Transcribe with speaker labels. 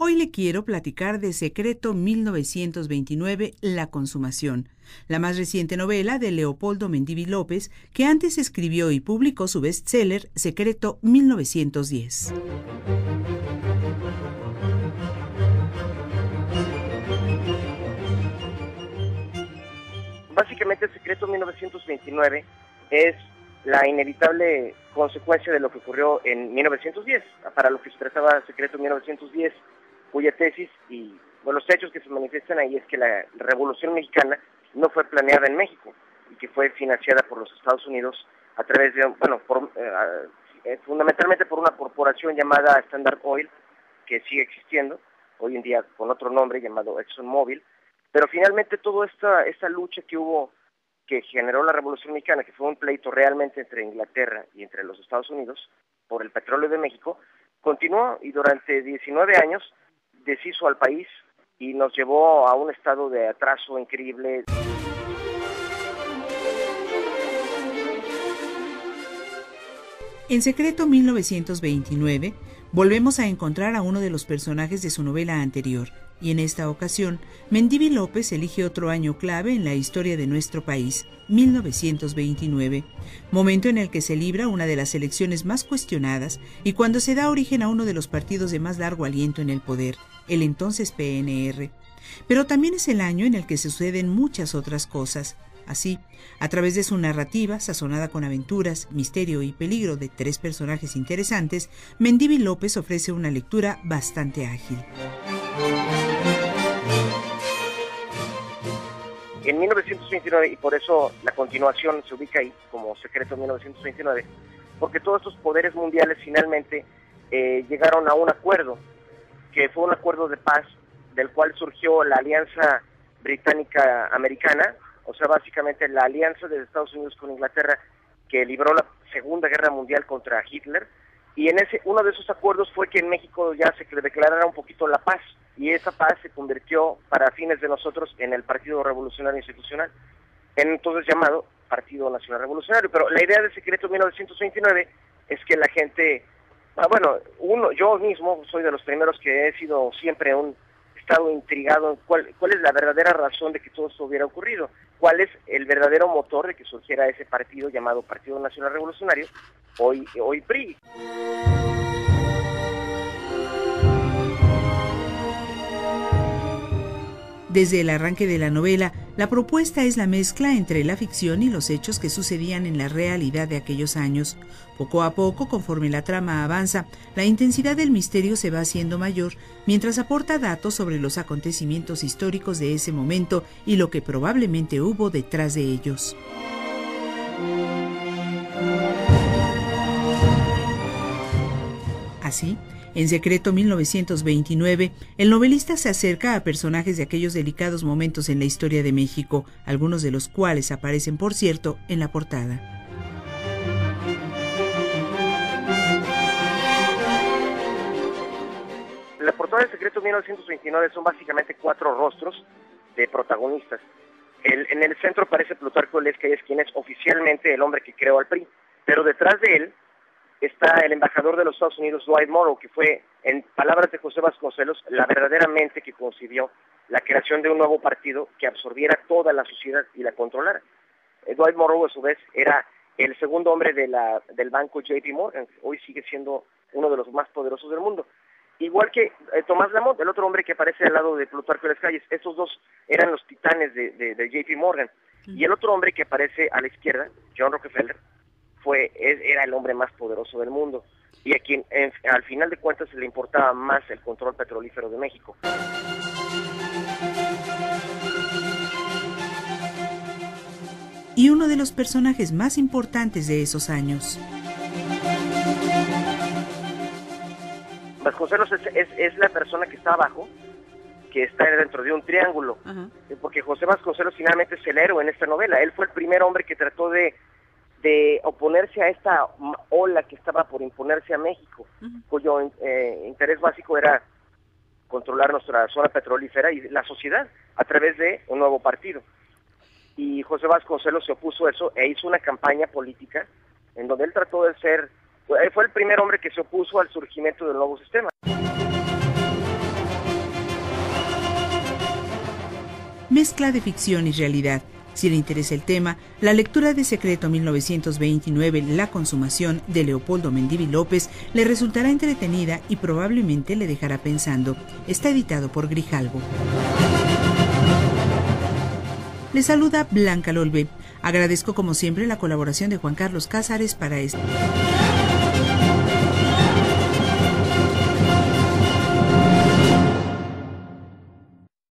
Speaker 1: Hoy le quiero platicar de Secreto 1929, La Consumación, la más reciente novela de Leopoldo Mendivi López, que antes escribió y publicó su bestseller Secreto 1910.
Speaker 2: Básicamente, Secreto 1929 es la inevitable consecuencia de lo que ocurrió en 1910, para lo que se trataba Secreto 1910 cuya tesis y bueno, los hechos que se manifiestan ahí es que la Revolución Mexicana no fue planeada en México y que fue financiada por los Estados Unidos a través de, bueno, eh, eh, fundamentalmente por una corporación llamada Standard Oil, que sigue existiendo, hoy en día con otro nombre llamado ExxonMobil, pero finalmente toda esta, esta lucha que hubo, que generó la Revolución Mexicana, que fue un pleito realmente entre Inglaterra y entre los Estados Unidos por el petróleo de México, continuó y durante 19 años deshizo al país y nos llevó a un estado de atraso increíble.
Speaker 1: En Secreto 1929, volvemos a encontrar a uno de los personajes de su novela anterior, y en esta ocasión, Mendivi López elige otro año clave en la historia de nuestro país, 1929, momento en el que se libra una de las elecciones más cuestionadas y cuando se da origen a uno de los partidos de más largo aliento en el poder, el entonces PNR. Pero también es el año en el que se suceden muchas otras cosas. Así, a través de su narrativa, sazonada con aventuras, misterio y peligro de tres personajes interesantes, Mendivi López ofrece una lectura bastante ágil.
Speaker 2: En 1929, y por eso la continuación se ubica ahí como Secreto 1929, porque todos estos poderes mundiales finalmente eh, llegaron a un acuerdo, que fue un acuerdo de paz del cual surgió la Alianza Británica-Americana, o sea, básicamente la alianza de Estados Unidos con Inglaterra que libró la Segunda Guerra Mundial contra Hitler, y en ese uno de esos acuerdos fue que en México ya se declarara un poquito la paz, y esa paz se convirtió para fines de nosotros en el Partido Revolucionario Institucional, entonces llamado Partido Nacional Revolucionario. Pero la idea del secreto 1929 es que la gente, ah, bueno, uno, yo mismo soy de los primeros que he sido siempre un estado intrigado en cuál, cuál es la verdadera razón de que todo esto hubiera ocurrido, cuál es el verdadero motor de que surgiera ese partido llamado Partido Nacional Revolucionario, hoy, hoy PRI.
Speaker 1: Desde el arranque de la novela, la propuesta es la mezcla entre la ficción y los hechos que sucedían en la realidad de aquellos años. Poco a poco, conforme la trama avanza, la intensidad del misterio se va haciendo mayor, mientras aporta datos sobre los acontecimientos históricos de ese momento y lo que probablemente hubo detrás de ellos. Así, en Secreto 1929, el novelista se acerca a personajes de aquellos delicados momentos en la historia de México, algunos de los cuales aparecen, por cierto, en la portada.
Speaker 2: La portada de Secreto 1929 son básicamente cuatro rostros de protagonistas. en el centro aparece Plutarco es quien es oficialmente el hombre que creó al PRI, pero detrás de él está el embajador de los Estados Unidos, Dwight Morrow, que fue, en palabras de José Vasconcelos, la verdadera mente que concibió la creación de un nuevo partido que absorbiera toda la sociedad y la controlara. Eh, Dwight Morrow, a su vez, era el segundo hombre de la, del banco JP Morgan, hoy sigue siendo uno de los más poderosos del mundo. Igual que eh, Tomás Lamont, el otro hombre que aparece al lado de Plutarco de las Calles, estos dos eran los titanes de, de JP Morgan. Y el otro hombre que aparece a la izquierda, John Rockefeller, fue era el hombre más poderoso del mundo y a quien al final de cuentas le importaba más el control petrolífero de México.
Speaker 1: Y uno de los personajes más importantes de esos años.
Speaker 2: Vasconcelos es, es, la persona que está abajo, que está dentro de un triángulo, porque José Vasconcelos finalmente es el héroe en esta novela. Él fue el primer hombre que trató de de oponerse a esta ola que estaba por imponerse a México, cuyo eh, interés básico era controlar nuestra zona petrolífera y la sociedad a través de un nuevo partido. Y José Vasconcelos se opuso a eso e hizo una campaña política en donde él trató de ser, fue el primer hombre que se opuso al surgimiento del nuevo sistema.
Speaker 1: Mezcla de ficción y realidad si le interesa el tema, la lectura de Secreto 1929, La consumación de Leopoldo Mendivi López, le resultará entretenida y probablemente le dejará pensando. Está editado por Grijalvo. Le saluda Blanca Lolbe. Agradezco como siempre la colaboración de Juan Carlos Cázares para esto.